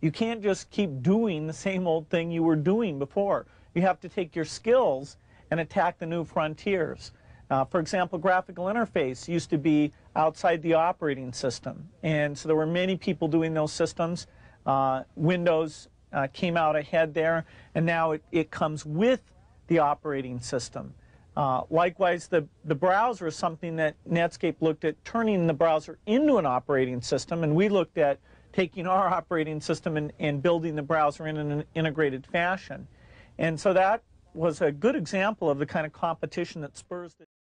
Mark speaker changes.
Speaker 1: You can't just keep doing the same old thing you were doing before. You have to take your skills and attack the new frontiers. Uh, for example, graphical interface used to be outside the operating system, and so there were many people doing those systems. Uh, Windows uh, came out ahead there, and now it, it comes with the operating system. Uh, likewise, the, the browser is something that Netscape looked at turning the browser into an operating system, and we looked at taking our operating system and, and building the browser in an integrated fashion. And so that was a good example of the kind of competition that spurs the